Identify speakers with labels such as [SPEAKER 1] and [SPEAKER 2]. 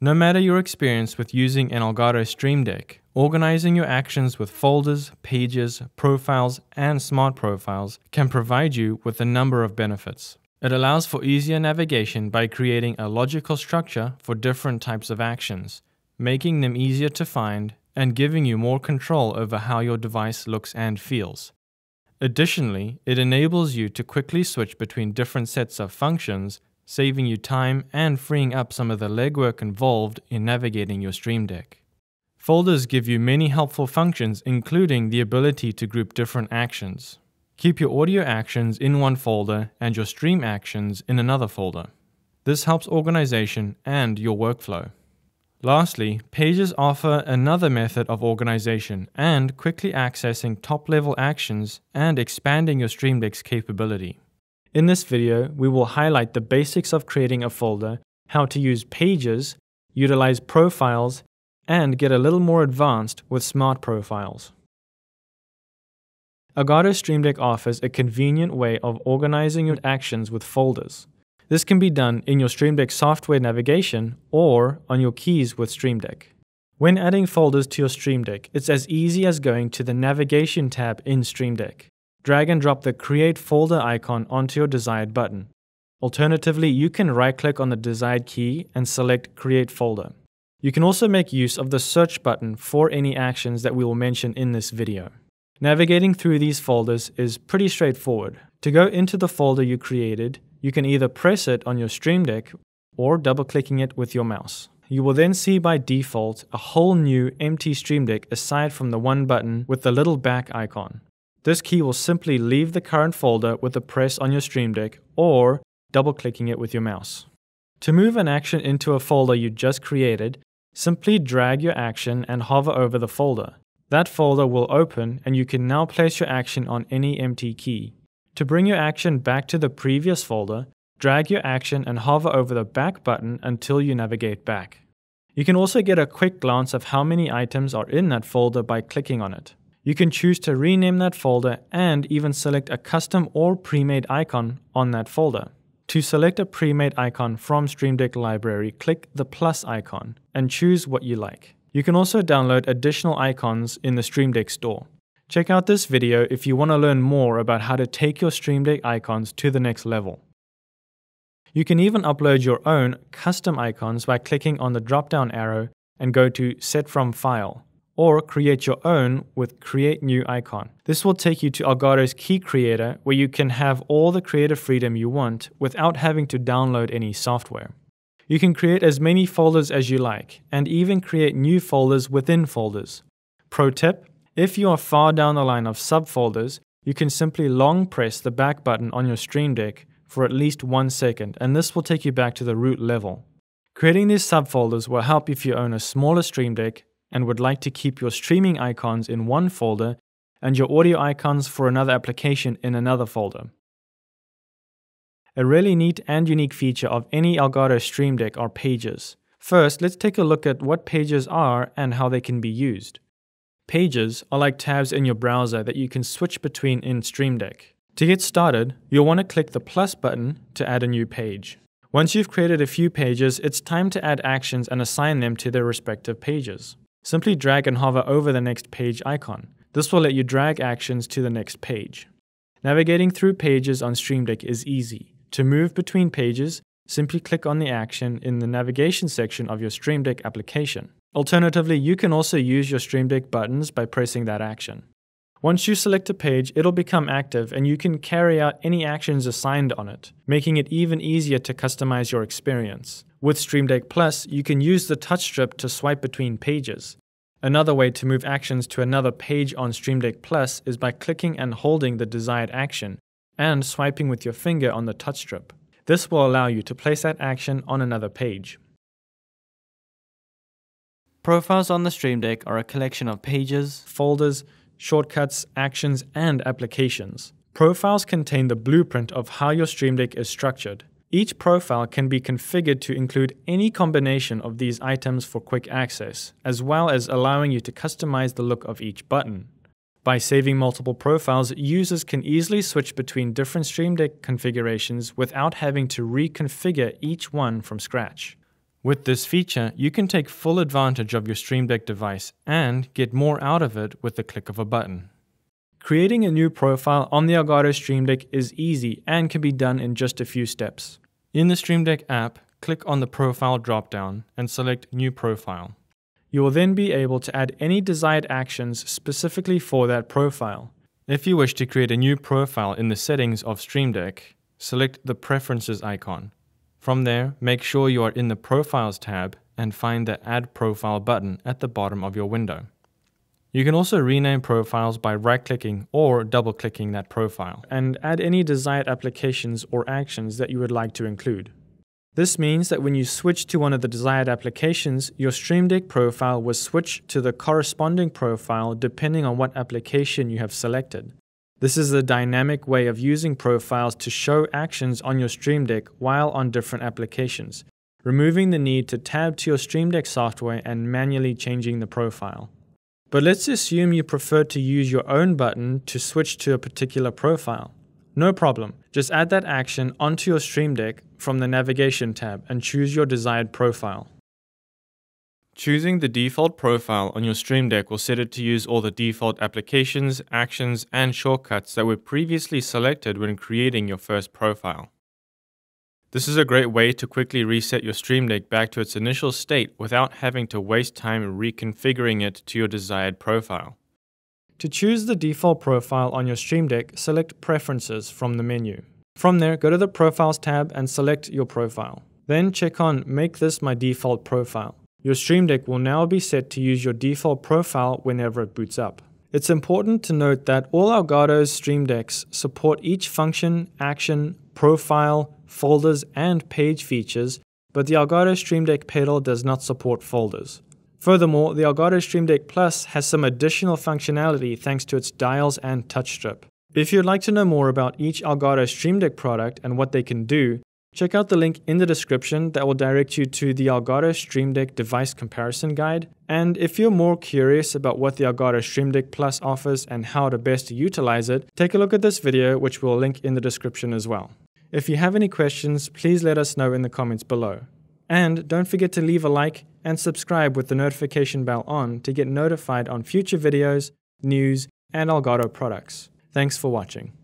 [SPEAKER 1] No matter your experience with using an Elgato Stream Deck, organizing your actions with folders, pages, profiles, and smart profiles can provide you with a number of benefits. It allows for easier navigation by creating a logical structure for different types of actions, making them easier to find and giving you more control over how your device looks and feels. Additionally, it enables you to quickly switch between different sets of functions saving you time and freeing up some of the legwork involved in navigating your Stream Deck. Folders give you many helpful functions, including the ability to group different actions. Keep your audio actions in one folder and your stream actions in another folder. This helps organization and your workflow. Lastly, Pages offer another method of organization and quickly accessing top level actions and expanding your Stream Deck's capability. In this video, we will highlight the basics of creating a folder, how to use pages, utilize profiles, and get a little more advanced with smart profiles. Elgato Stream Deck offers a convenient way of organizing your actions with folders. This can be done in your Stream Deck software navigation or on your keys with Stream Deck. When adding folders to your Stream Deck, it's as easy as going to the Navigation tab in Stream Deck drag and drop the Create Folder icon onto your desired button. Alternatively, you can right click on the desired key and select Create Folder. You can also make use of the search button for any actions that we will mention in this video. Navigating through these folders is pretty straightforward. To go into the folder you created, you can either press it on your Stream Deck or double clicking it with your mouse. You will then see by default a whole new empty Stream Deck aside from the one button with the little back icon. This key will simply leave the current folder with a press on your Stream Deck or double clicking it with your mouse. To move an action into a folder you just created, simply drag your action and hover over the folder. That folder will open and you can now place your action on any empty key. To bring your action back to the previous folder, drag your action and hover over the back button until you navigate back. You can also get a quick glance of how many items are in that folder by clicking on it. You can choose to rename that folder and even select a custom or pre-made icon on that folder. To select a pre-made icon from Stream Deck library, click the plus icon and choose what you like. You can also download additional icons in the Stream Deck store. Check out this video if you want to learn more about how to take your Stream Deck icons to the next level. You can even upload your own custom icons by clicking on the drop-down arrow and go to Set from File or create your own with Create New Icon. This will take you to Elgato's Key Creator where you can have all the creative freedom you want without having to download any software. You can create as many folders as you like and even create new folders within folders. Pro tip if you are far down the line of subfolders, you can simply long press the back button on your Stream Deck for at least one second, and this will take you back to the root level. Creating these subfolders will help if you own a smaller Stream Deck and would like to keep your streaming icons in one folder and your audio icons for another application in another folder. A really neat and unique feature of any Elgato Stream Deck are pages. First, let's take a look at what pages are and how they can be used. Pages are like tabs in your browser that you can switch between in Stream Deck. To get started, you'll want to click the plus button to add a new page. Once you've created a few pages, it's time to add actions and assign them to their respective pages. Simply drag and hover over the next page icon. This will let you drag actions to the next page. Navigating through pages on Stream Deck is easy. To move between pages, simply click on the action in the navigation section of your Stream Deck application. Alternatively, you can also use your Stream Deck buttons by pressing that action. Once you select a page, it'll become active and you can carry out any actions assigned on it, making it even easier to customize your experience. With Stream Deck Plus, you can use the touch strip to swipe between pages. Another way to move actions to another page on Stream Deck Plus is by clicking and holding the desired action and swiping with your finger on the touch strip. This will allow you to place that action on another page. Profiles on the Stream Deck are a collection of pages, folders, shortcuts, actions, and applications. Profiles contain the blueprint of how your Stream Deck is structured. Each profile can be configured to include any combination of these items for quick access, as well as allowing you to customize the look of each button. By saving multiple profiles, users can easily switch between different Stream Deck configurations without having to reconfigure each one from scratch. With this feature, you can take full advantage of your Stream Deck device and get more out of it with the click of a button. Creating a new profile on the Elgato Stream Deck is easy and can be done in just a few steps. In the Stream Deck app, click on the Profile dropdown and select New Profile. You will then be able to add any desired actions specifically for that profile. If you wish to create a new profile in the settings of Stream Deck, select the Preferences icon. From there, make sure you are in the Profiles tab and find the Add Profile button at the bottom of your window. You can also rename profiles by right clicking or double clicking that profile and add any desired applications or actions that you would like to include. This means that when you switch to one of the desired applications, your Stream Deck profile will switch to the corresponding profile depending on what application you have selected. This is a dynamic way of using profiles to show actions on your Stream Deck while on different applications, removing the need to tab to your Stream Deck software and manually changing the profile. But let's assume you prefer to use your own button to switch to a particular profile. No problem, just add that action onto your Stream Deck from the Navigation tab and choose your desired profile. Choosing the default profile on your Stream Deck will set it to use all the default applications, actions, and shortcuts that were previously selected when creating your first profile. This is a great way to quickly reset your Stream Deck back to its initial state without having to waste time reconfiguring it to your desired profile. To choose the default profile on your Stream Deck, select Preferences from the menu. From there, go to the Profiles tab and select your profile. Then check on Make this my default profile. Your Stream Deck will now be set to use your default profile whenever it boots up. It's important to note that all Elgato's Stream Decks support each function, action, profile, folders, and page features, but the Elgato Stream Deck pedal does not support folders. Furthermore, the Elgato Stream Deck Plus has some additional functionality thanks to its dials and touch strip. If you'd like to know more about each Elgato Stream Deck product and what they can do, Check out the link in the description that will direct you to the Elgato Stream Deck device comparison guide. And if you're more curious about what the Elgato Stream Deck Plus offers and how to best utilize it, take a look at this video, which we'll link in the description as well. If you have any questions, please let us know in the comments below. And don't forget to leave a like and subscribe with the notification bell on to get notified on future videos, news, and Elgato products. Thanks for watching.